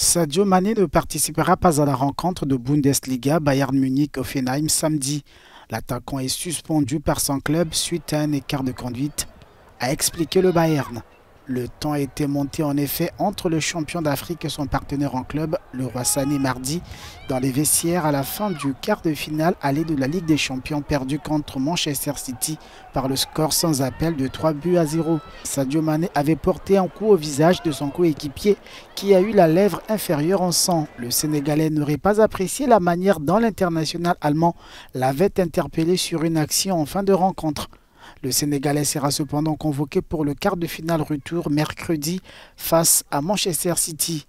Sadio Mané ne participera pas à la rencontre de Bundesliga Bayern Munich-Offenheim samedi. L'attaquant est suspendu par son club suite à un écart de conduite, a expliqué le Bayern. Le temps a été monté en effet entre le champion d'Afrique et son partenaire en club, le Roi Sané mardi, dans les vestiaires à la fin du quart de finale allée de la Ligue des Champions perdu contre Manchester City par le score sans appel de 3 buts à 0. Sadio Mané avait porté un coup au visage de son coéquipier qui a eu la lèvre inférieure en sang. Le Sénégalais n'aurait pas apprécié la manière dont l'international allemand l'avait interpellé sur une action en fin de rencontre. Le Sénégalais sera cependant convoqué pour le quart de finale retour mercredi face à Manchester City.